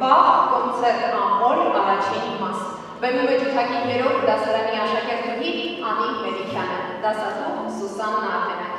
Բախ կոնցերտ ամոլ առաջին մաս։ Բեմի վեճութակի երով դասարանի աշակերտուհի Անի Մելիքյանը, դասատու Սուսան Նար։